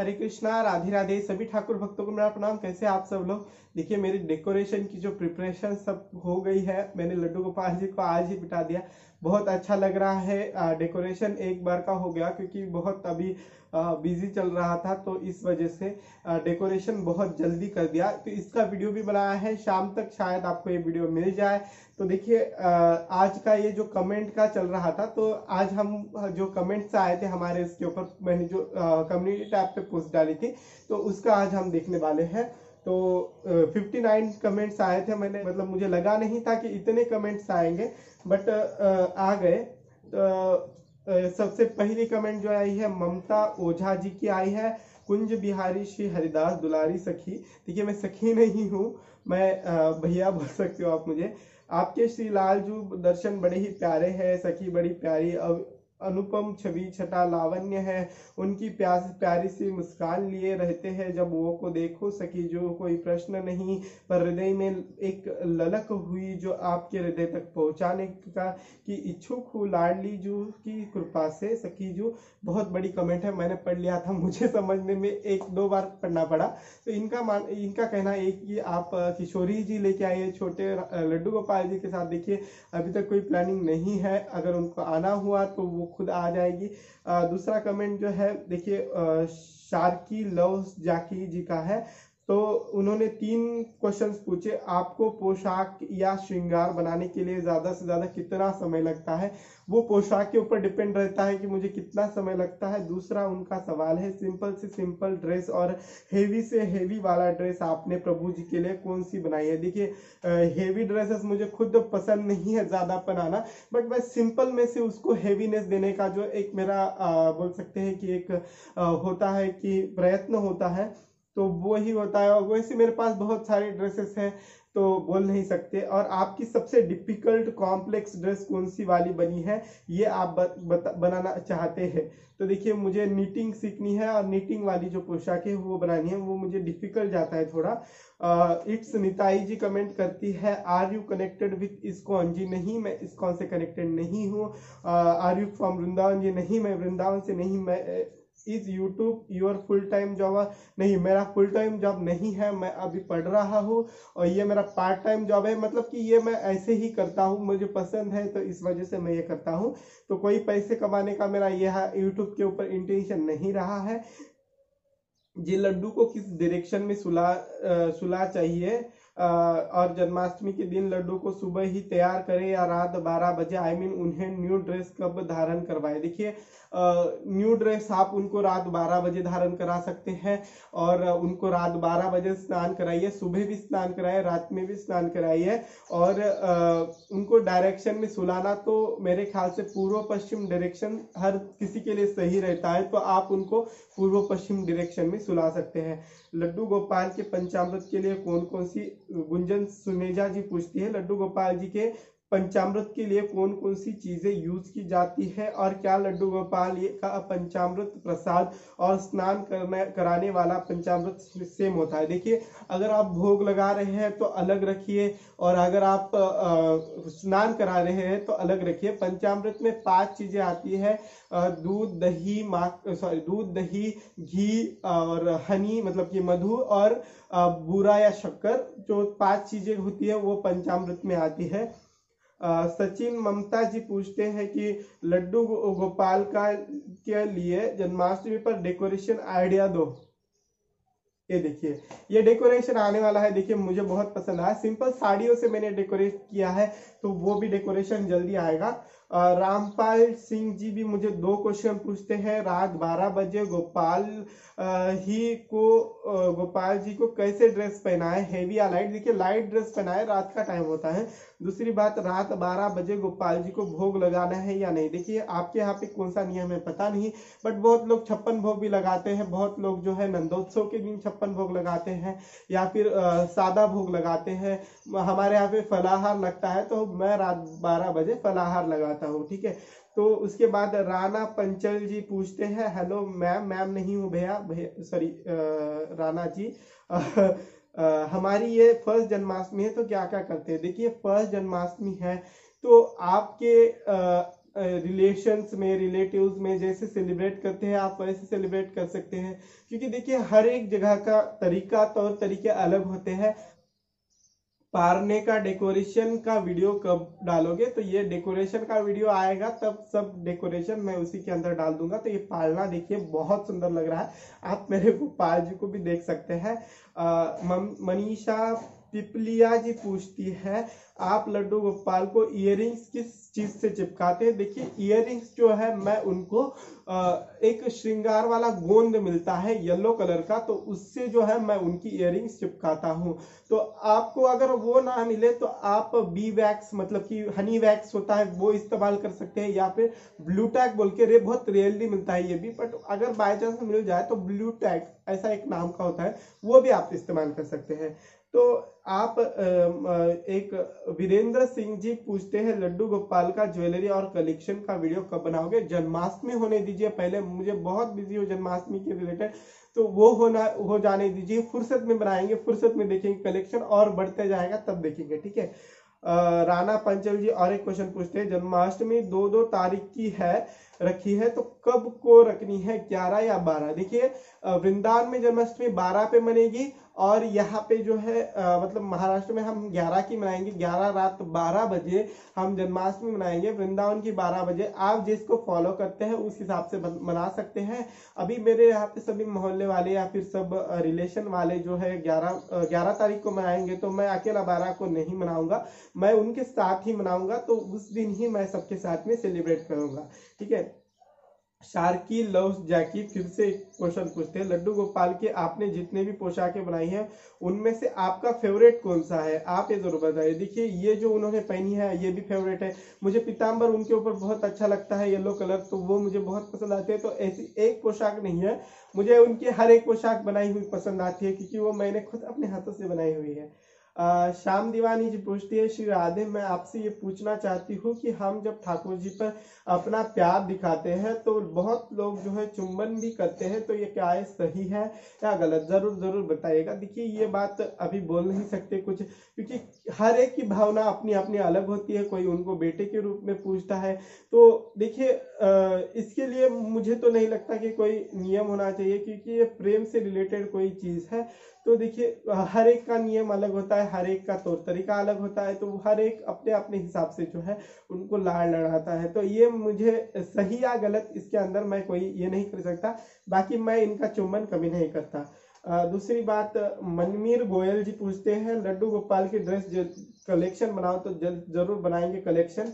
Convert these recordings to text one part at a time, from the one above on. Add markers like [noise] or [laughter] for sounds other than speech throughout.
हरे कृष्णा, राधे राधे, सभी ठाकुर भक्तों को मेरा प्रणाम। कैसे आप सब लोग? देखिए, मेरी डेकोरेशन की जो प्रिपरेशन सब हो गई है, मैंने लड्डू गोपाल जी को आज ही बिठा दिया। बहुत अच्छा लग रहा है डेकोरेशन एक बार का हो गया क्योंकि बहुत अभी बिज़ी चल रहा था तो इस वजह से डेकोरेशन बहुत जल्दी कर दिया। तो इसका वीडियो भी बनाया है, शाम तक शायद आपको ये वीडियो मिल जाए। तो देखिए आज का ये जो कमेंट का चल रहा था तो आज हम जो कमेंट्स आए थे हमारे इसके ऊपर, मैंने जो कम्युनिटी टैब पे पोस्ट डाली थी तो उसका आज हम देखने वाले हैं। तो फिफ्टी नाइन कमेंट्स आए थे, मैंने मतलब मुझे लगा नहीं था कि इतने कमेंट्स आएँगे। बट आ गए। तो सबसे पहली कमेंट जो आई है, ममता ओझा जी की आई है। कुंज बिहारी श्री हरिदास दुलारी सखी। देखिए, मैं सखी नहीं हूँ, मैं भैया बोल सकते हो आप मुझे। आपके श्री लाल लालजू दर्शन बड़े ही प्यारे हैं, सखी बड़ी प्यारी अनुपम छवि छटा लावण्य है। उनकी प्यास प्यारी सी मुस्कान लिए रहते हैं। जब वो को देखो सकी जो कोई प्रश्न नहीं, पर हृदय में एक ललक हुई जो आपके हृदय तक पहुँचाने का की इच्छुक हूँ। लाडली जू की कृपा से सकी जू, बहुत बड़ी कमेंट है, मैंने पढ़ लिया था, मुझे समझने में एक दो बार पढ़ना पड़ा। तो इनका मान, इनका कहना एक कि आप किशोरी जी लेके आए छोटे लड्डू गोपाल जी के साथ देखिए। अभी तक कोई प्लानिंग नहीं है। अगर उनको आना हुआ तो वो खुद आ जाएगी। दूसरा कमेंट जो है देखिए शार्की लव जाकी जी का है। तो उन्होंने तीन क्वेश्चंस पूछे। आपको पोशाक या श्रृंगार बनाने के लिए ज़्यादा से ज़्यादा कितना समय लगता है? वो पोशाक के ऊपर डिपेंड रहता है कि मुझे कितना समय लगता है। दूसरा उनका सवाल है सिंपल से सिंपल ड्रेस और हेवी से हेवी वाला ड्रेस आपने प्रभु जी के लिए कौन सी बनाई है? देखिए हेवी ड्रेसेस मुझे खुद पसंद नहीं है ज़्यादा बनाना बट मैं सिंपल में से उसको हेवीनेस देने का जो एक मेरा आ, बोल सकते हैं कि एक आ, होता है कि प्रयत्न होता है। तो वो ही होता है और वैसे मेरे पास बहुत सारे ड्रेसेस हैं तो बोल नहीं सकते। और आपकी सबसे डिफ़िकल्ट कॉम्प्लेक्स ड्रेस कौन सी वाली बनी है, ये आप बनाना चाहते हैं। तो देखिए, मुझे नीटिंग सीखनी है और नीटिंग वाली जो पोशाक है, वो बनानी है, वो मुझे डिफ़िकल्ट जाता है थोड़ा। इट्स निताई जी कमेंट करती है are you connected with ISKCON ji नहीं, मैं इस्कॉन से कनेक्टेड नहीं हूँ। Are you from Vrindavan ji नहीं, मैं वृंदावन से नहीं, मैं is YouTube your full time job नहीं मेरा फुल टाइम जॉब नहीं है मैं अभी पढ़ रहा हूँ और ये मेरा पार्ट टाइम जॉब है। मतलब कि ये मैं ऐसे ही करता हूँ मुझे पसंद है तो इस वजह से मैं ये करता हूँ। तो कोई पैसे कमाने का मेरा यह यूट्यूब के ऊपर इंटेंशन नहीं रहा है। जी लड्डू को किस डायरेक्शन में सुला आ, सुला चाहिए? आ, और जन्माष्टमी के दिन लड्डू को सुबह ही तैयार करें या रात 12 बजे? आई I मीन mean, उन्हें न्यू ड्रेस कब धारण करवाए? देखिए न्यू ड्रेस आप उनको रात 12 बजे धारण करा सकते हैं और उनको रात 12 बजे स्नान कराइए, सुबह भी स्नान कराइए, रात में भी स्नान कराइए और उनको डायरेक्शन में सुलाना तो मेरे ख्याल से पूर्व पश्चिम डायरेक्शन हर किसी के लिए सही रहता है तो आप उनको पूर्व पश्चिम डायरेक्शन में सुला सकते हैं। लड्डू गोपाल के पंचामृत के लिए कौन कौन सी गुंजन सुनेजा जी पूछती है? लड्डू गोपाल जी के पंचामृत के लिए कौन कौन सी चीज़ें यूज़ की जाती है और क्या लड्डू गोपाल का पंचामृत प्रसाद और स्नान करने कराने वाला पंचामृत सेम होता है। देखिए अगर आप भोग लगा रहे हैं तो अलग रखिए और अगर आप आ, स्नान करा रहे हैं तो अलग रखिए। पंचामृत में पाँच चीज़ें आती है दूध दही मा सॉरी दूध दही घी और हनी मतलब कि मधु और बूरा या शक्कर जो पाँच चीज़ें होती है वो पंचामृत में आती है। सचिन ममता जी पूछते हैं कि लड्डू गोपाल का, के लिए जन्माष्टमी पर डेकोरेशन आइडिया दो। ये देखिए, ये डेकोरेशन आने वाला है। देखिए, मुझे बहुत पसंद आया। सिंपल साड़ियों से मैंने डेकोरेट किया है तो वो भी डेकोरेशन जल्दी आएगा। रामपाल सिंह जी भी मुझे दो क्वेश्चन पूछते हैं। रात 12 बजे गोपाल ही को गोपाल जी को कैसे ड्रेस पहनाए? हैवी या लाइट देखिए लाइट ड्रेस पहनाए, रात का टाइम होता है। दूसरी बात, रात 12 बजे गोपाल जी को भोग लगाना है या नहीं? देखिए, आपके यहाँ पे कौन सा नियम है पता नहीं बट बहुत लोग छप्पन भोग भी लगाते हैं। बहुत लोग जो है नंदोत्सव के दिन छप्पन भोग लगाते हैं या फिर सादा भोग लगाते हैं। हमारे यहाँ पे फलाहार लगता है तो मैं रात बारह बजे फलाहार लगाता हूँ ठीक है? तो उसके बाद राणा पंचल जी पूछते हैं हेलो मैम मैम नहीं हूँ भैया सॉरी राणा जी आ, आ, हमारी ये फ़र्स्ट जन्माष्टमी है तो क्या क्या करते हैं? देखिए फ़र्स्ट जन्माष्टमी है तो आपके रिलेशंस में रिलेटिव्स में जैसे सेलिब्रेट करते हैं आप वैसे सेलिब्रेट कर सकते हैं क्योंकि देखिए हर एक जगह का तरीका तौर तरीके अलग होते हैं पारने का डेकोरेशन का वीडियो कब डालोगे? तो ये डेकोरेशन का वीडियो आएगा, तब सब डेकोरेशन मैं उसी के अंदर डाल दूँगा। तो ये पालना देखिए, बहुत सुंदर लग रहा है। आप मेरे गोपाल जी को भी देख सकते हैं। मनीषा पिपलिया जी पूछती है, आप लड्डू गोपाल को इयरिंग्स किस चीज़ से चिपकाते हैं? देखिए इयरिंग्स जो है, मैं उनको एक श्रृंगार वाला गोंद मिलता है येलो कलर का तो उससे जो है, मैं उनकी इयरिंग्स चिपकाता हूँ। तो आपको अगर वो ना मिले तो आप बी वैक्स मतलब कि हनी वैक्स होता है, वो इस्तेमाल कर सकते हैं, या फिर ब्लू टैग बोल के, रे, बहुत रियली मिलता है ये भी बट अगर बाय चांस मिल जाए तो ब्लू टैग ऐसा एक नाम का होता है, वो भी आप इस्तेमाल कर सकते हैं। तो आप एक वीरेंद्र सिंह जी पूछते हैं, लड्डू गोपाल का ज्वेलरी और कलेक्शन का वीडियो कब बनाओगे? जन्माष्टमी होने दीजिए पहले, मुझे बहुत बिज़ी हो जन्माष्टमी के रिलेटेड तो वो होना, हो जाने दीजिए, फुर्सत में बनाएँगे, फुर्सत में देखेंगे, कलेक्शन और बढ़ते जाएगा, तब देखेंगे, ठीक है? राणा पंचल जी और एक क्वेश्चन पूछते हैं, जन्माष्टमी दो दो तारीख की है, रखी है तो कब को रखनी है, ग्यारह या बारह? देखिए वृंदावन में जन्माष्टमी बारह पे मनेगी और यहाँ पे जो है आ, मतलब महाराष्ट्र में हम 11 की मनाएँगे। 11 रात 12 बजे हम जन्माष्टमी मनाएँगे। वृंदावन की 12 बजे। आप जिसको फॉलो करते हैं उस हिसाब से मना सकते हैं। अभी मेरे यहाँ पे सभी मोहल्ले वाले या फिर सब रिलेशन वाले जो है 11 11 तारीख को मनाएँगे तो मैं अकेला 12 को नहीं मनाऊँगा। मैं उनके साथ ही मनाऊँगा तो उस दिन ही मैं सबके साथ में सेलिब्रेट करूँगा। ठीक है? शार्की लव जैकी फिर से क्वेश्चन पूछते हैं। लड्डू गोपाल के आपने जितने भी पोशाकें बनाई हैं, उनमें से आपका फेवरेट कौन सा है? आप ये ज़रूर बताइए। देखिए, ये जो उन्होंने पहनी है, ये भी फेवरेट है। मुझे पीताम्बर उनके ऊपर बहुत अच्छा लगता है, येलो कलर तो वो मुझे बहुत पसंद आते हैं। तो ऐसी एक पोशाक नहीं है। मुझे उनकी हर एक पोशाक बनाई हुई पसंद आती है, क्योंकि वो मैंने खुद अपने हाथों से बनाई हुई है। श्याम दीवानी जी पूछती है, श्री राधे, मैं आपसे ये पूछना चाहती हूँ कि हम जब ठाकुर जी पर अपना प्यार दिखाते हैं तो बहुत लोग जो है चुंबन भी करते हैं तो ये क्या है सही है या गलत? ज़रूर ज़रूर बताइएगा। देखिए, ये बात अभी बोल नहीं सकते कुछ, क्योंकि हर एक की भावना अपनी अपनी अलग होती है। कोई उनको बेटे के रूप में पूछता है तो देखिए इसके लिए मुझे तो नहीं लगता कि कोई नियम होना चाहिए, क्योंकि ये प्रेम से रिलेटेड कोई चीज़ है। तो देखिए, हर एक का नियम अलग होता है, हर एक का तौर तरीका अलग होता है तो हर एक अपने अपने हिसाब से जो है, उनको लाड़ लड़ाता है। तो ये मुझे सही या गलत, इसके अंदर मैं कोई ये नहीं कर सकता, बाकी मैं इनका चुम्बन कभी नहीं करता। दूसरी बात, मनमीर गोयल जी पूछते हैं, लड्डू गोपाल की ड्रेस कलेक्शन बनाओ तो ज़रूर बनाएँगे कलेक्शन।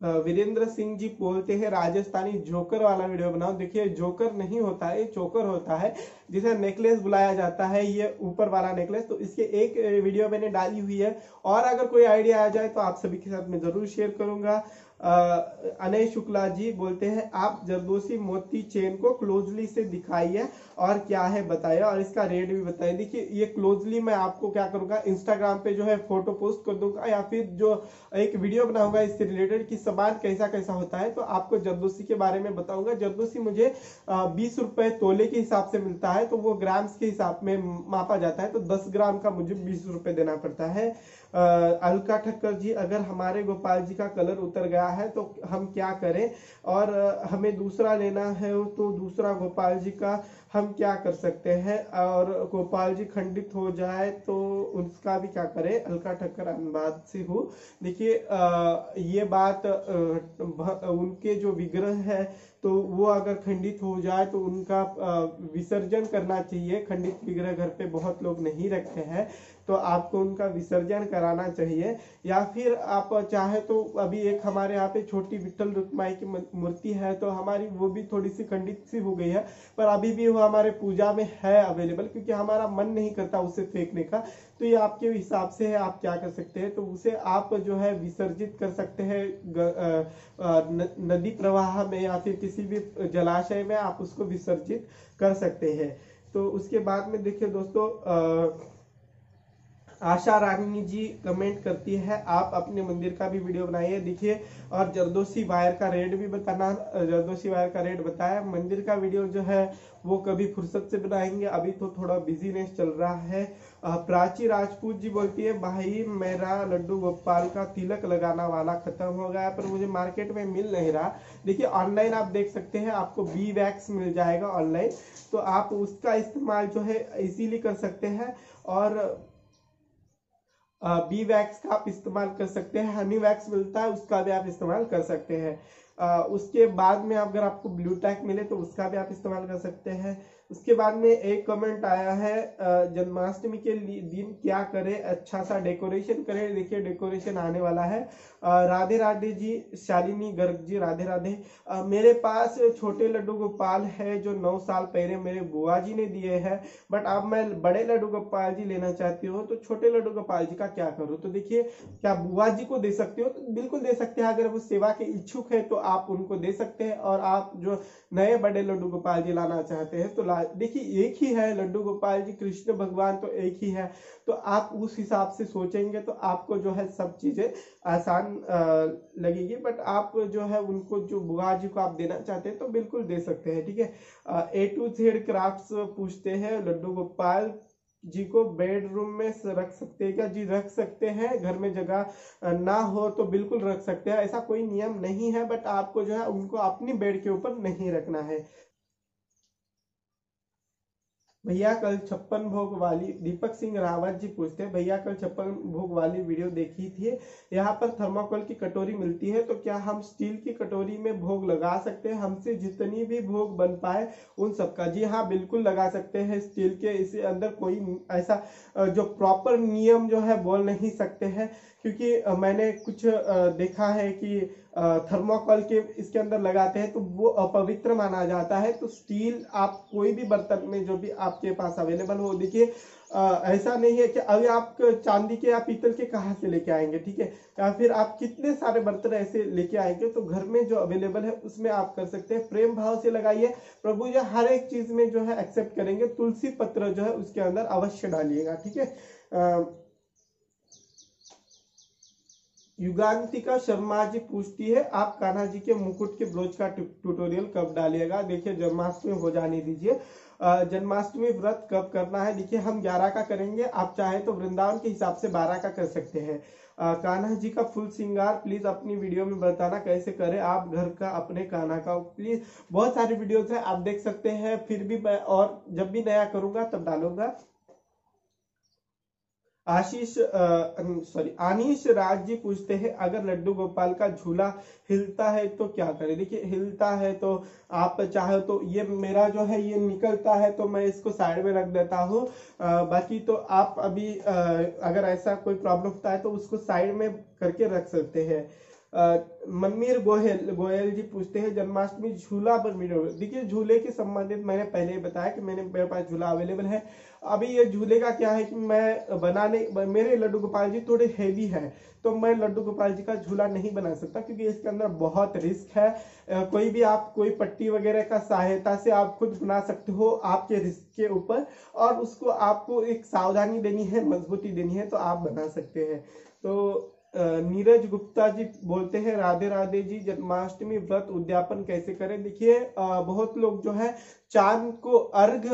वीरेंद्र सिंह जी बोलते हैं, राजस्थानी जोकर वाला वीडियो बनाओ। देखिए, जोकर नहीं होता है, चोकर होता है, जिसे नेकलेस बुलाया जाता है, ये ऊपर वाला नेकलेस। तो इसके एक वीडियो मैंने डाली हुई है। और अगर कोई आइडिया आ जाए तो आप सभी के साथ मैं ज़रूर शेयर करूँगा। अनय शुक्ला जी बोलते हैं, आप जरदोसी मोती चेन को क्लोजली से दिखाइए और क्या है बताइए और इसका रेट भी बताइए। देखिए, ये क्लोजली मैं आपको क्या करूँगा इंस्टाग्राम पे जो है फ़ोटो पोस्ट कर दूँगा या फिर जो एक वीडियो बनाऊँगा इससे रिलेटेड कि सामान कैसा कैसा होता है तो आपको जरदोसी के बारे में बताऊँगा। जरदोसी मुझे बीस रुपए तोले के हिसाब से मिलता है तो वो ग्राम्स के हिसाब में मापा जाता है तो दस ग्राम का मुझे बीस रुपए देना पड़ता है। अलका ठक्कर जी, अगर हमारे गोपाल जी का कलर उतर गया है तो हम क्या करें? और हमें दूसरा लेना है तो दूसरा गोपाल जी का हम क्या कर सकते हैं? और गोपाल जी खंडित हो जाए तो उसका भी क्या करें? अलका ठक्कर अनुवाद से हो। देखिए ये बात उनके जो विग्रह है तो वो अगर खंडित हो जाए तो उनका विसर्जन करना चाहिए। खंडित विग्रह घर पे बहुत लोग नहीं रखते हैं तो आपको उनका विसर्जन कराना चाहिए। या फिर आप चाहे तो अभी एक हमारे यहाँ पे छोटी विठल रुकमाई की मूर्ति है तो हमारी वो भी थोड़ी सी खंडित सी हो गई है। पर अभी भी वो हमारे पूजा में है अवेलेबल क्योंकि हमारा मन नहीं करता उसे फेंकने का। तो ये आपके हिसाब से है, आप क्या कर सकते हैं? तो उसे आप जो है विसर्जित कर सकते हैं नदी प्रवाह में या फिर किसी भी जलाशय में आप उसको विसर्जित कर सकते हैं। तो उसके बाद में देखिए दोस्तों आशा रानी जी कमेंट करती है, आप अपने मंदिर का भी वीडियो बनाइए, देखिए, और जरदोशी वायर का रेट भी बताना, जरदोशी वायर का रेट बताया। मंदिर का वीडियो जो है, वो कभी फुर्सत से बनाएँगे, अभी तो थोड़ा बिजीनेस चल रहा है। प्राची राजपूत जी बोलती है, भाई, मेरा लड्डू गोपाल का तिलक लगाना वाला खत्म हो गया पर मुझे मार्केट में मिल नहीं रहा। देखिए ऑनलाइन आप देख सकते हैं, आपको बी वैक्स मिल जाएगा ऑनलाइन तो आप उसका इस्तेमाल जो है इजीली कर सकते हैं, और बी वैक्स का आप इस्तेमाल कर सकते हैं हनी वैक्स मिलता है, उसका भी आप इस्तेमाल कर सकते हैं। उसके बाद में अगर आपको ब्लू टैक मिले तो उसका भी आप इस्तेमाल कर सकते हैं। उसके बाद में एक कमेंट आया है जन्माष्टमी के दिन क्या करें अच्छा सा डेकोरेशन करें। देखिए डेकोरेशन आने वाला है। राधे राधे जी, शालिनी गर्ग जी, राधे राधे। मेरे पास छोटे लड्डू गोपाल है जो नौ साल पहले मेरे बुआ जी ने दिए हैं। बट अब मैं बड़े लड्डू गोपाल जी लेना चाहती हूँ तो छोटे लड्डू गोपाल जी का क्या करूँ? तो देखिए, क्या बुआ जी को दे सकते हो? तो बिल्कुल दे सकते हैं। अगर वो सेवा के इच्छुक है तो आप उनको दे सकते हैं। और आप जो नए बड़े लड्डू गोपाल जी लाना चाहते हैं तो देखिए, एक ही है लड्डू गोपाल जी, कृष्ण भगवान तो एक ही है। तो आप उस हिसाब से सोचेंगे तो आपको जो है सब चीज़ें आसान लगेगी बट आप जो है उनको जो बुआ जी को आप देना चाहते हैं तो बिल्कुल दे सकते हैं, ठीक है? ए टू जेड क्राफ्ट पूछते हैं लड्डू गोपाल जी को बेडरूम में रख सकते हैं क्या? जी, रख सकते हैं, घर में जगह ना हो तो बिल्कुल रख सकते हैं, ऐसा कोई नियम नहीं है बट आपको जो है उनको अपनी बेड के ऊपर नहीं रखना है। भैया कल छप्पन भोग वाली दीपक सिंह रावत जी पूछते हैं, भैया कल छप्पन भोग वाली वीडियो देखी थी? यहाँ पर थर्माकोल की कटोरी मिलती है तो क्या हम स्टील की कटोरी में भोग लगा सकते हैं? हमसे जितनी भी भोग बन पाए, उन सबका। जी हाँ बिल्कुल लगा सकते हैं स्टील के। इसे अंदर कोई ऐसा जो प्रॉपर नियम जो है, बोल नहीं सकते हैं। क्योंकि मैंने कुछ देखा है कि थर्मोकॉल के इसके अंदर लगाते हैं तो वो अपवित्र माना जाता है। तो स्टील आप कोई भी बर्तन में जो भी आपके पास अवेलेबल हो, देखिए ऐसा नहीं है कि अभी आप चांदी के या पीतल के कहाँ से लेके आएँगे, ठीक है? या फिर आप कितने सारे बर्तन ऐसे लेके आएँगे तो घर में जो अवेलेबल है उसमें आप कर सकते हैं। प्रेम भाव से लगाइए। प्रभु जो हर एक चीज़ में जो है एक्सेप्ट करेंगे। तुलसी पत्र जो है उसके अंदर अवश्य डालिएगा, ठीक है? युगांतिका शर्मा जी पूछती है, आप कान्हा जी के मुकुट के ब्रोच का ट्यूटोरियल कब डालिएगा? देखिए, जन्माष्टमी हो जाने दीजिए। जन्माष्टमी व्रत कब करना है? देखिए, हम 11 का करेंगे। आप चाहे तो वृंदावन के हिसाब से 12 का कर सकते हैं। कान्हा जी का फुल सिंगार प्लीज़ अपनी वीडियो में बताना कैसे करें आप घर का, अपने कान्हा का। प्लीज़ बहुत सारी वीडियोस है, आप देख सकते हैं। फिर भी मैं और जब भी नया करूँगा, तब डालूँगा। आशीष सॉरी आनीश राज जी पूछते हैं अगर लड्डू गोपाल का झूला हिलता है तो क्या करें? देखिए हिलता है तो आप चाहे तो ये मेरा जो है ये निकलता है तो मैं इसको साइड में रख देता हूँ। बाकी तो आप अभी आ, अगर ऐसा कोई प्रॉब्लम होता है तो उसको साइड में करके रख सकते हैं। मनमीर गोयल गोयल जी पूछते हैं, जन्माष्टमी झूला पर वीडियो देखिए, झूले के संबंधित मैंने पहले ही बताया कि मैंने मेरे पास झूला अवेलेबल है। अभी ये झूले का क्या है कि मैं बनाने, मेरे लड्डू गोपाल जी थोड़े हैवी है तो मैं लड्डू गोपाल जी का झूला नहीं बना सकता क्योंकि इसके अंदर बहुत रिस्क है। कोई भी आप, कोई पट्टी वगैरह का सहायता से आप खुद बना सकते हो आपके रिस्क के ऊपर और उसको आपको एक सावधानी देनी है, मजबूती देनी है तो आप बना सकते हैं। तो नीरज गुप्ता जी बोलते हैं, राधे राधे जी, जन्माष्टमी व्रत उद्यापन कैसे करें? देखिए बहुत लोग जो है, चाँद को अर्घ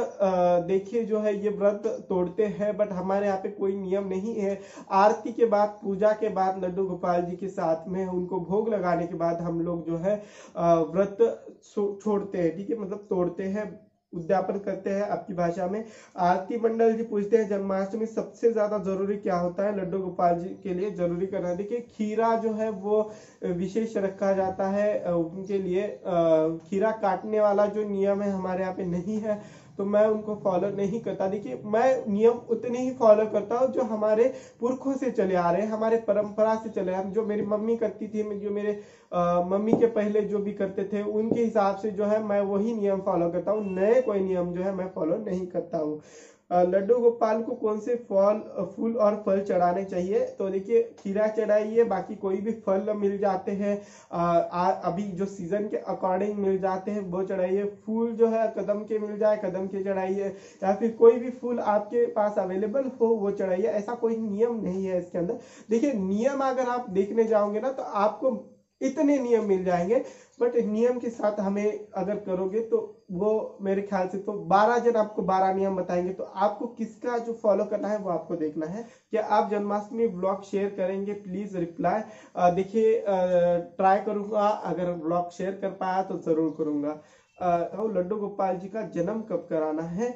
देखिए जो है, ये व्रत तोड़ते हैं बट हमारे यहाँ पे कोई नियम नहीं है। आरती के बाद, पूजा के बाद, लड्डू गोपाल जी के साथ में उनको भोग लगाने के बाद हम लोग जो है व्रत छोड़ते हैं, ठीक है? मतलब तोड़ते हैं। उद्यापन करते हैं आपकी भाषा में। आरती मंडल जी पूछते हैं, जन्माष्टमी सबसे ज़्यादा ज़रूरी क्या होता है? लड्डू गोपाल जी के लिए ज़रूरी करना। देखिए, खीरा जो है वो विशेष रखा जाता है उनके लिए खीरा काटने वाला जो नियम है हमारे यहाँ पे नहीं है। तो मैं उनको फॉलो नहीं करता। देखिए मैं नियम उतने ही फॉलो करता हूँ जो हमारे पुरखों से चले आ रहे हैं हमारे परंपरा से चले हम जो मेरी मम्मी करती थी जो मेरे आ, मम्मी के पहले जो भी करते थे उनके हिसाब से जो है मैं वही नियम फॉलो करता हूँ। नए कोई नियम जो है मैं फॉलो नहीं करता हूँ। लड्डू गोपाल को कौन से फल फूल और फल चढ़ाने चाहिए? तो देखिए, खीरा चढ़ाइए, बाकी कोई भी फल मिल जाते हैं। अभी जो सीज़न के अकॉर्डिंग मिल जाते हैं, वो चढ़ाइए। फूल जो है, कदम के मिल जाए, कदम के चढ़ाइए। या फिर कोई भी फूल आपके पास अवेलेबल हो, वो चढ़ाइए। ऐसा कोई नियम नहीं है इसके अंदर। देखिए, नियम अगर आप देखने जाओगे ना तो आपको इतने नियम मिल जाएँगे। बट नियम के साथ हमें अगर करोगे तो वो मेरे ख्याल से तो 12 जन आपको 12 नियम बताएँगे। तो आपको किसका जो फॉलो करना है वो आपको देखना है। क्या आप जन्माष्टमी ब्लॉग शेयर करेंगे प्लीज़ रिप्लाई देखिए ट्राई करूँगा। अगर ब्लॉग शेयर कर पाया तो ज़रूर करूँगा। तो लड्डू गोपाल जी का जन्म कब कराना है?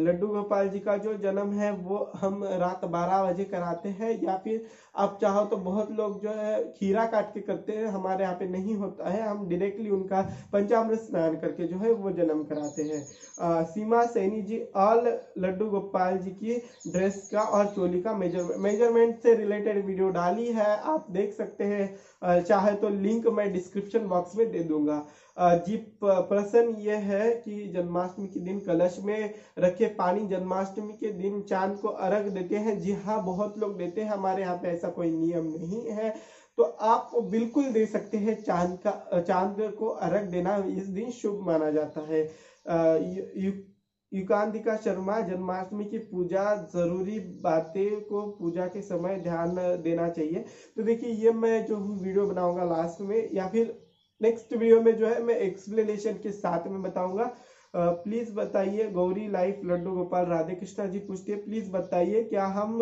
लड्डू गोपाल जी का जो जन्म है, वो हम रात 12 बजे कराते हैं, या फिर आप चाहो तो बहुत लोग जो है खीरा काट के करते हैं, हमारे यहाँ पे नहीं होता है। हम डायरेक्टली उनका पंचामृत स्नान करके जो है वो जन्म कराते हैं। सीमा सैनी जी ऑल लड्डू गोपाल जी की ड्रेस का और चोली का मेजर मेज़रमेंट से रिलेटेड वीडियो डाली है। आप देख सकते हैं। चाहे तो लिंक मैं डिस्क्रिप्शन बॉक्स में दे दूँगा। जी प्रश्न ये है कि जन्माष्टमी के दिन कलश में रखे पानी जन्माष्टमी के दिन चाँद को अर्घ देते हैं। जी हाँ बहुत लोग देते हैं। हमारे यहाँ पे ऐसा कोई नियम नहीं है। तो आप बिल्कुल दे सकते हैं चाँद का चाँद को अर्घ देना इस दिन शुभ माना जाता है। यु, युकांतिका शर्मा जन्माष्टमी की पूजा ज़रूरी बातें को पूजा के समय ध्यान देना चाहिए। तो देखिए ये मैं जो वीडियो बनाऊँगा लास्ट में या फिर नेक्स्ट वीडियो में जो है, मैं एक्सप्लेनेशन के साथ में बताऊँगा। प्लीज़ बताइए, गौरी लाइफ लड्डू गोपाल, राधे कृष्णा जी पूछते हैं। प्लीज़ बताइए, क्या हम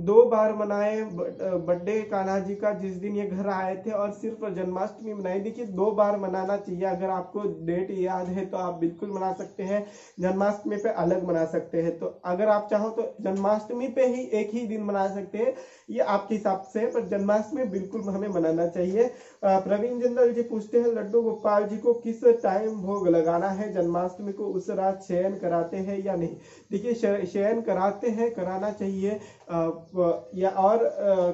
दो बार मनाए बर्थडे कान्हा जी का, जिस दिन ये घर आए थे और सिर्फ़ जन्माष्टमी मनाई? देखिए, दो बार मनाना चाहिए। अगर आपको डेट याद है तो आप बिल्कुल मना सकते हैं। जन्माष्टमी पे अलग मना सकते हैं। तो अगर आप चाहो तो जन्माष्टमी पे ही एक ही दिन मना सकते हैं। ये आपके हिसाब से, पर जन्माष्टमी बिल्कुल हमें मनाना चाहिए। प्रवीण जिंदल जी पूछते हैं, लड्डू गोपाल जी को किस टाइम भोग लगाना है? जन्माष्टमी को उस रात शयन कराते हैं या नहीं? देखिए शयन कराते हैं, कराना चाहिए या और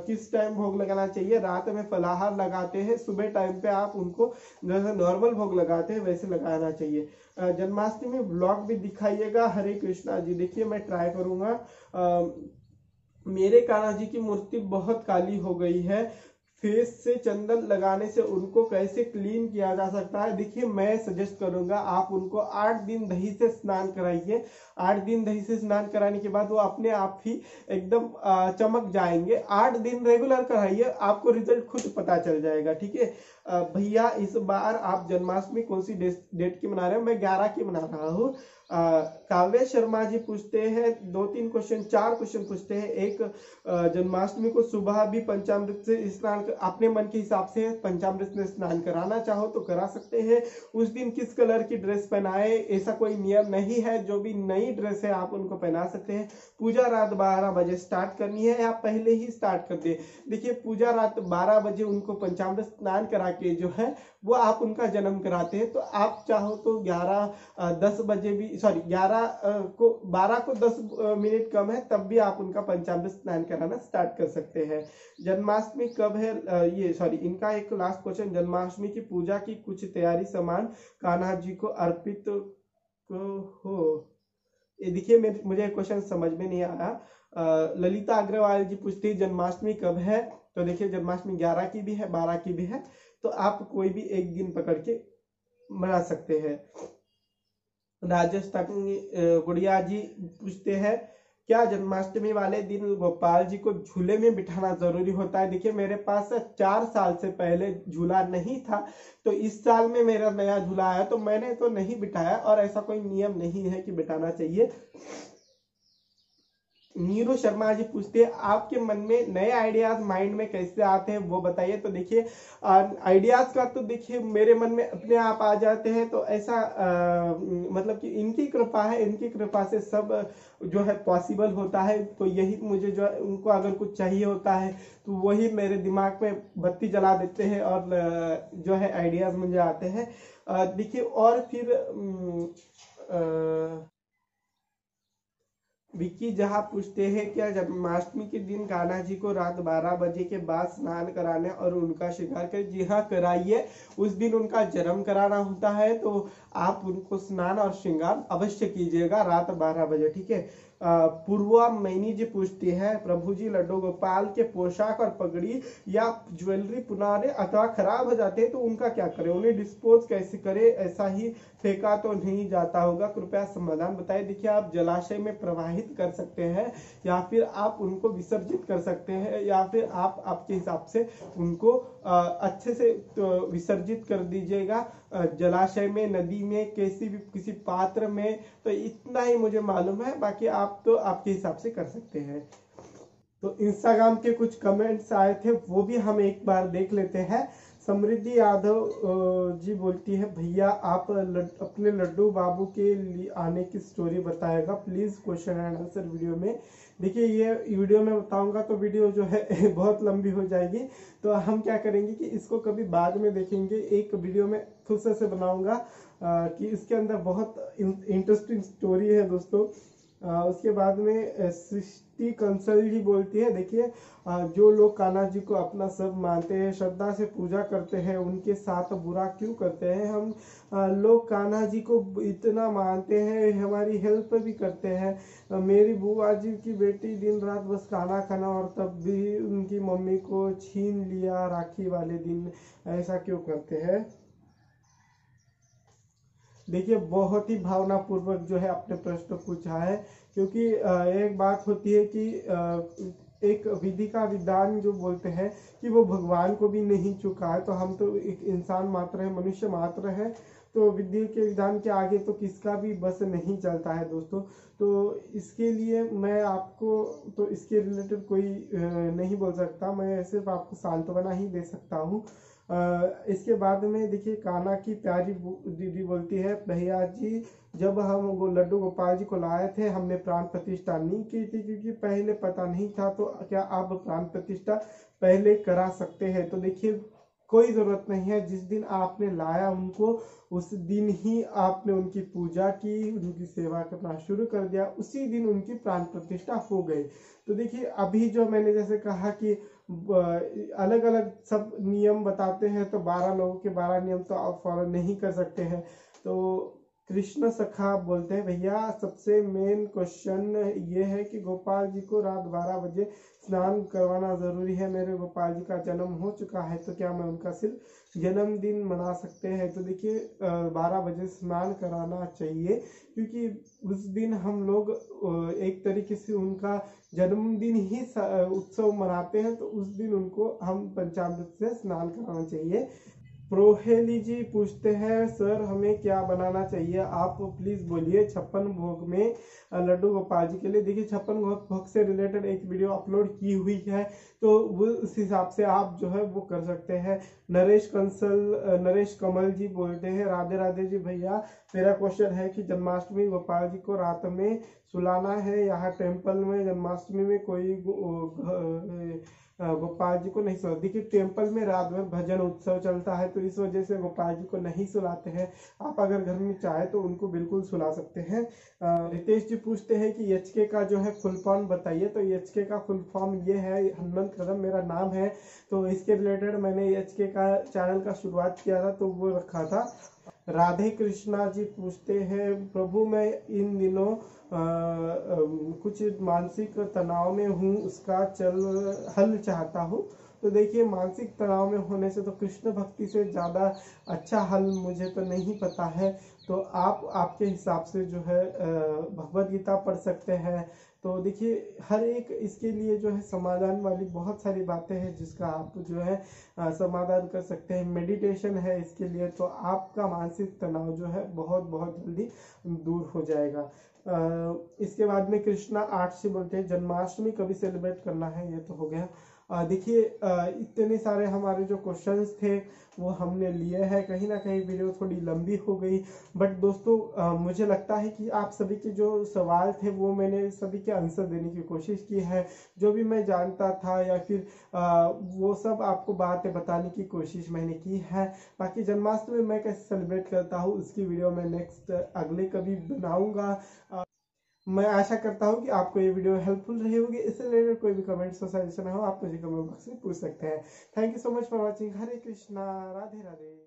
किस टाइम भोग लगाना चाहिए? रात में फलाहार लगाते हैं, सुबह टाइम पे आप उनको जैसे नॉर्मल भोग लगाते हैं, वैसे लगाना चाहिए। जन्माष्टमी ब्लॉग भी दिखाइएगा, हरे कृष्णा जी। देखिए, मैं ट्राई करूँगा। मेरे कान्हा जी की मूर्ति बहुत काली हो गई है। फेस से चंदन लगाने से उनको कैसे क्लीन किया जा सकता है? देखिए, मैं सजेस्ट करूँगा, आप उनको आठ दिन दही से स्नान कराइए। आठ दिन दही से स्नान कराने के बाद वो अपने आप ही एकदम चमक जाएँगे। आठ दिन रेगुलर कराइए, आपको रिज़ल्ट खुद पता चल जाएगा, ठीक है? भैया, इस बार आप जन्माष्टमी कौन सी डेट की मना रहे हो? मैं ग्यारह की मना रहा हूँ। काव्य शर्मा जी पूछते हैं, दो तीन क्वेश्चन चार क्वेश्चन पूछते हैं। एक जन्माष्टमी को सुबह भी पंचामृत से स्नान अपने मन के हिसाब से पंचामृत में स्नान कराना चाहो तो करा सकते हैं। उस दिन किस कलर की ड्रेस पहनाए, ऐसा कोई नियम नहीं है। जो भी नई ड्रेस है, आप उनको पहना सकते हैं। पूजा रात बारह बजे स्टार्ट करनी है आप पहले ही स्टार्ट कर दे। देखिए, पूजा रात बारह बजे उनको पंचामृत स्नान करा के जो है वो आप उनका जन्म कराते हैं तो आप चाहो तो ग्यारह दस बजे भी सॉरी ग्यारह को, बारह को दस मिनट कम है, तब भी आप उनका पंचामृत स्नान कराना स्टार्ट कर सकते हैं। जन्माष्टमी कब है ये सॉरी इनका एक लास्ट क्वेश्चन जन्माष्टमी की पूजा की कुछ तैयारी सामान, कान्हा जी को अर्पित हो। ये देखिए, मेरे, मुझे क्वेश्चन समझ में नहीं आया। ललिता अग्रवाल जी पूछती जन्माष्टमी कब है? तो देखिए, जन्माष्टमी ग्यारह की भी है, बारह की भी है तो आप कोई भी एक दिन पकड़ के मना सकते हैं। राजस्थान गुड़िया जी पूछते हैं, क्या जन्माष्टमी वाले दिन गोपाल जी को झूले में बिठाना ज़रूरी होता है? देखिए, मेरे पास चार साल से पहले झूला नहीं था तो इस साल में मेरा नया झूला आया तो मैंने तो नहीं बिठाया, और ऐसा कोई नियम नहीं है कि बिठाना चाहिए। नीरू शर्मा जी पूछते हैं आपके मन में नए आइडियाज़ माइंड में कैसे आते हैं वो बताइए। तो देखिए आइडियाज़ का तो देखिए मेरे मन में अपने आप आ जाते हैं तो ऐसा आ, मतलब कि इनकी कृपा है इनकी कृपा से सब जो है पॉसिबल होता है। तो यही मुझे जो है उनको अगर कुछ चाहिए होता है तो वही मेरे दिमाग में बत्ती जला देते हैं और जो है आइडियाज़ मुझे आते हैं। देखिए और फिर आ, विक्की जहाँ पूछते हैं, क्या जन्माष्टमी के दिन कान्हा जी को रात 12 बजे के बाद स्नान कराने और उनका शिकार कर जी हाँ कराइए। उस दिन उनका जन्म कराना होता है तो आप उनको स्नान और श्रृंगार अवश्य कीजिएगा रात 12 बजे, ठीक है? पूर्वा मैनी जी पूछती है, प्रभु जी, लड्डू गोपाल के पोशाक और पगड़ी या ज्वेलरी पुराने अथवा खराब हो जाते हैं तो उनका क्या करें? उन्हें डिस्पोज कैसे करें? ऐसा ही फेंका तो नहीं जाता होगा। कृपया समाधान बताए। देखिए, आप जलाशय में प्रवाहित कर सकते हैं या फिर आप उनको विसर्जित कर सकते हैं या फिर आप आपके हिसाब से उनको अच्छे से तो विसर्जित कर दीजिएगा। जलाशय में, नदी में, किसी भी, किसी पात्र में तो इतना ही मुझे मालूम है। बाकी आप तो आपके हिसाब से कर सकते हैं। तो इंस्टाग्राम के कुछ कमेंट्स आए थे, वो भी हम एक बार देख लेते हैं। समृद्धि यादव जी बोलती है भैया आप लड, अपने लड्डू बाबू के लिए आने की स्टोरी बताएगा। Please question and answer video में। देखिए ये वीडियो में बताऊँगा तो वीडियो जो है [laughs] बहुत लंबी हो जाएगी। तो हम क्या करेंगे कि इसको कभी बाद में देखेंगे। एक वीडियो में खुद से बनाऊँगा कि इसके अंदर बहुत इंटरेस्टिंग स्टोरी है दोस्तों। आ, उसके बाद में सृष्टि कंसल जी बोलती है। देखिए जो लोग कान्हा जी को अपना सब मानते हैं, श्रद्धा से पूजा करते हैं, उनके साथ बुरा क्यों करते हैं? हम लोग कान्हा जी को इतना मानते हैं, हमारी हेल्प भी करते हैं। मेरी बुआ जी की बेटी दिन रात बस खाना खाना और तब भी उनकी मम्मी को छीन लिया राखी वाले दिन। ऐसा क्यों करते हैं? देखिए, बहुत ही भावनापूर्वक जो है अपने प्रश्न पूछा है। क्योंकि एक बात होती है कि एक विधि का विधान जो बोलते हैं कि वो भगवान को भी नहीं चुका है तो हम तो एक इंसान मात्र है, मनुष्य मात्र है तो विधि के विधान के आगे तो किसका भी बस नहीं चलता है दोस्तों। तो इसके लिए मैं आपको तो इसके रिलेटेड कोई नहीं बोल सकता, मैं सिर्फ़ आपको सांत्वना ही दे सकता हूँ। इसके बाद में देखिए काना की प्यारी दीदी बोलती है, भैया जी, जब हम वो लड्डू गोपाल जी को लाए थे, हमने प्राण प्रतिष्ठा नहीं की थी, क्योंकि पहले पता नहीं था तो क्या आप प्राण प्रतिष्ठा पहले करा सकते हैं? तो देखिए, कोई ज़रूरत नहीं है, जिस दिन आपने लाया उनको, उस दिन ही आपने उनकी पूजा की, उनकी सेवा करना शुरू कर दिया, उसी दिन उनकी प्राण प्रतिष्ठा हो गई। तो देखिए, अभी जो मैंने जैसे कहा कि अलग अलग सब नियम बताते हैं तो बारह लोगों के बारह नियम तो आप फॉलो नहीं कर सकते हैं। तो कृष्ण सखा बोलते हैं, भैया, सबसे मेन क्वेश्चन ये है कि गोपाल जी को रात बारह बजे स्नान करवाना ज़रूरी है। मेरे गोपाल जी का जन्म हो चुका है तो क्या मैं उनका सिर्फ़ जन्मदिन मना सकते हैं? तो देखिए बारह बजे स्नान कराना चाहिए, क्योंकि उस दिन हम लोग एक तरीके से उनका जन्मदिन ही उत्सव मनाते हैं तो उस दिन उनको हम पंचामृत से स्नान कराना चाहिए। प्रोहेली जी पूछते हैं, सर, हमें क्या बनाना चाहिए? आप प्लीज़ बोलिए छप्पन भोग में लड्डू गोपाल जी के लिए। देखिए, छप्पन भोग से रिलेटेड एक वीडियो अपलोड की हुई है तो वो उस हिसाब से आप जो है वो कर सकते हैं। नरेश कंसल नरेश कमल जी बोलते हैं, राधे राधे जी भैया, मेरा क्वेश्चन है कि जन्माष्टमी गोपाल जी को रात में सुलाना है, यहाँ टेंपल में जन्माष्टमी में कोई गोपाल जी को नहीं सुना। देखिए टेंपल में रात में भजन उत्सव चलता है तो इस वजह से गोपाल जी को नहीं सुलाते हैं। आप अगर घर में चाहे तो उनको बिल्कुल सुला सकते हैं। रितेश जी पूछते हैं कि एच का जो है फुल फॉर्म बताइए। तो एच का फुल फॉर्म ये है, हनुमंत कदम मेरा नाम है। तो इसके रिलेटेड मैंने एच का चैनल का शुरुआत किया था तो वो रखा था। राधे कृष्णा जी पूछते हैं, प्रभु, मैं इन दिनों कुछ मानसिक तनाव में हूँ, उसका चल, हल चाहता हूँ। तो देखिए, मानसिक तनाव में होने से तो कृष्ण भक्ति से ज़्यादा अच्छा हल मुझे तो नहीं पता है। तो आप, आपके हिसाब से जो है भगवत गीता पढ़ सकते हैं तो देखिए, हर एक इसके लिए जो है समाधान वाली बहुत सारी बातें हैं जिसका आप जो है समाधान कर सकते हैं। मेडिटेशन है इसके लिए तो आपका मानसिक तनाव जो है बहुत बहुत जल्दी दूर हो जाएगा। इसके बाद में कृष्णा आठ से बोलते हैं, जन्माष्टमी कभी सेलिब्रेट करना है, ये तो हो गया। देखिए इतने सारे हमारे जो क्वेश्चंस थे वो हमने लिए हैं। कहीं ना कहीं वीडियो थोड़ी लंबी हो गई। बट दोस्तों आ, मुझे लगता है कि आप सभी के जो सवाल थे वो मैंने सभी के आंसर देने की कोशिश की है। जो भी मैं जानता था या फिर आ, वो सब आपको बातें बताने की कोशिश मैंने की है। बाकी जन्माष्टमी मैं कैसे सेलिब्रेट करता हूँ उसकी वीडियो मैं नेक्स्ट अगले कभी बनाऊँगा। मैं आशा करता हूँ कि आपको ये वीडियो हेल्पफुल रही होगी। इससे रिलेटेड कोई भी कमेंट्स और सजेशन हो, आप मुझे कमेंट बॉक्स में पूछ सकते हैं। Thank you so much for watching Hare Krishna, Radhe Radhe.